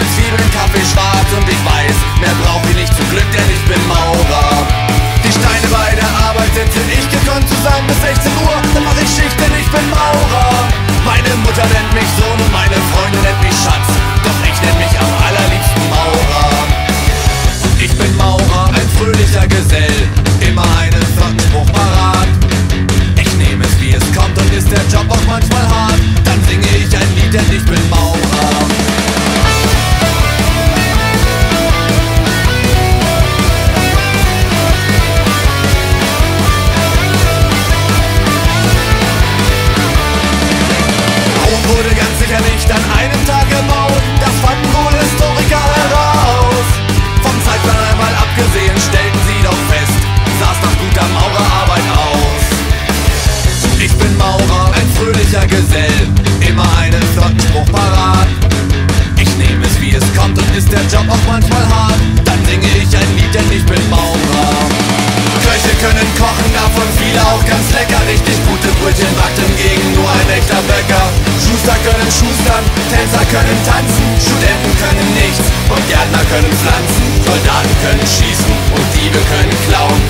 mit Zwiebeln, Kaffee schwarz und ich weiß, mehr brauch ich nicht zum Glück, denn ich bin Maurer. Die Steine bei der Arbeit setzen ich gekonnt zusammen bis 16 Uhr, dann mach ich Schicht, denn ich bin Maurer. Meine Mutter nennt mich Sohn und meine Freundin nennt mich Schatz, doch ich nenn mich am allerliebsten Maurer. Ich bin Maurer, ein fröhlicher Gesell, immer einen flotten Spruch parat. Ich nehme es wie es kommt und ist der Job auch manchmal wurde ganz sicher nicht an einem Tag gebaut. Das fanden wohl Historiker heraus. Vom Zeitplan einmal abgesehen, stellten sie doch fest, saß nach guter Maurerarbeit aus. Ich bin Maurer, ein fröhlicher Gesell, immer einen flotten Spruch parat. Ich nehme es wie es kommt und ist der Job auch manchmal hart. Schuster können schustern, Tänzer können tanzen, Studenten können nichts und Gärtner können pflanzen. Soldaten können schießen und Diebe können klauen.